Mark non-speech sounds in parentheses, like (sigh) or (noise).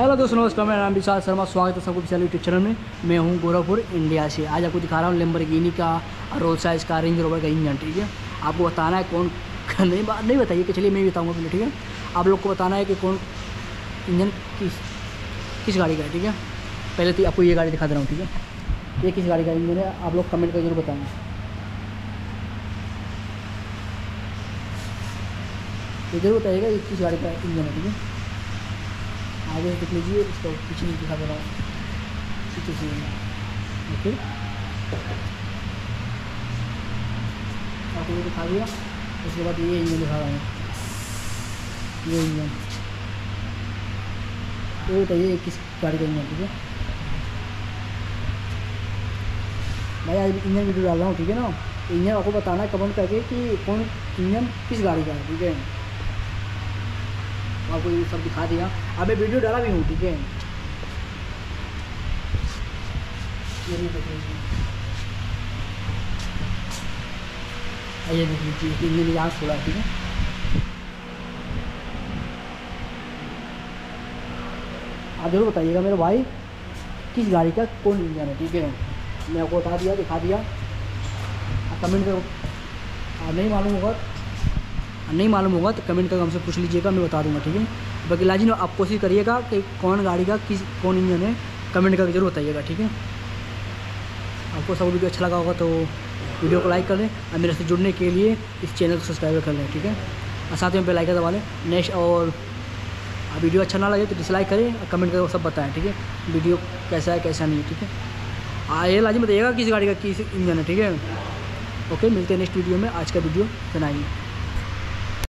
Hello दोस्तों, नमस्कार, मेरा नाम विशाल शर्मा, स्वागत है सबको विशाल यूट्यूब चैनल में। मैं हूँ गोरखपुर, इंडिया से। आज आपको दिखा रहा हूँ लेम्बरगिनी का रोल साइज़ का रेंज रोवर का इंजन ठीक है? आपको बताना है कौन (laughs) नहीं बात नहीं बताइए कि चलिए मैं बताऊँगा पहले, ठीक है? आप लोग को बताना है कि कौन इंजन किस किस गाड़ी का है, ठीक है? पहले तो आपको ये गाड़ी दिखा दे रहा हूँ, ठीक है? ये किस गाड़ी का इंजन है, आप लोग कमेंट कर ज़रूर बताएँगे ये ज़रूर बताइएगा ये किस गाड़ी का इंजन है, ठीक है? आगे से देख लीजिए, इसको पीछे नहीं दिखा दे रहा हूँ। ओके। आपको ये दिखा दिया। उसके बाद ये इंजन दिखा रहा हूँ। ये इंजन। ये बताइए किस गाड़ी का इंजन, ठीक है? मैं आज इंजन वीडियो डाल रहा हूँ, ठीक है ना? इंजन आपको बताना है, कमेंट करके कि कौन इंजन किस गाड़ी का है, ठीक है? आपको ये सब दिखा दिया। अब मैं वीडियो डाला भी हूँ, ठीक है? ये देख लीजिए यहाँ ठीक है? आप ज़रूर बताइएगा मेरे भाई, किस गाड़ी का कौन इंजन है, ठीक है? मैं आपको बता दिया, दिखा दिया। कमेंट करो। नहीं मालूम होगा नहीं मालूम होगा तो कमेंट करके हमसे पूछ लीजिएगा, मैं बता दूँगा, ठीक है? बाकी लाजी लाजिन आप कोशिश करिएगा कि कौन गाड़ी का, किस, कौन इंजन है, कमेंट करके ज़रूर बताइएगा, ठीक है? आपको सब वीडियो अच्छा लगा होगा तो वीडियो को लाइक कर लें और मेरे से जुड़ने के लिए इस चैनल को सब्सक्राइब कर लें, ठीक है? और साथ में बेल आइकन दबा लें। नेक्स्ट और वीडियो अच्छा ना लगे तो डिसलाइक करें और कमेंट करके सब बताएँ, ठीक है? वीडियो कैसा है, कैसा नहीं है ठीक है? हाँ ये लाजिम बताइएगा किस गाड़ी का, किस इंजन है, ठीक है? ओके, मिलते हैं नेक्स्ट वीडियो में। आज का वीडियो बनाइए